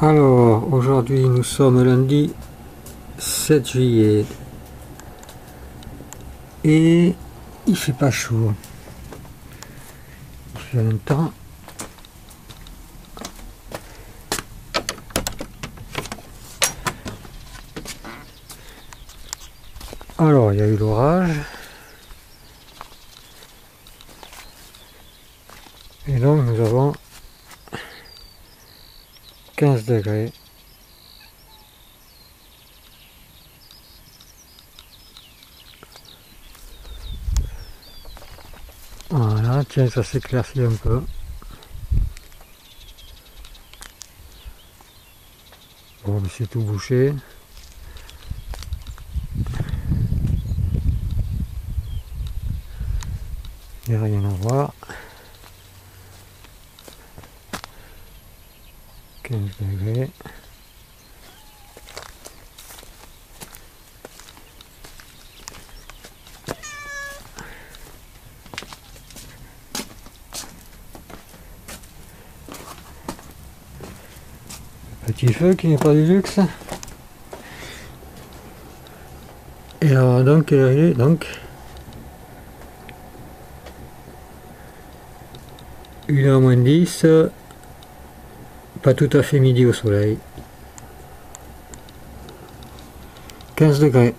Alors, aujourd'hui nous sommes lundi 7 juillet et il fait pas chaud. Fait un temps. Alors, il y a eu l'orage. Et donc nous avons 15 degrés. Voilà, tiens, ça s'éclaircit un peu. Bon, c'est tout bouché. Il n'y a rien à voir. 15 degrés. Petit feu qui n'est pas du luxe. Et alors donc il est donc? Une heure moins 10 pas tout à fait midi au soleil. 15 degrés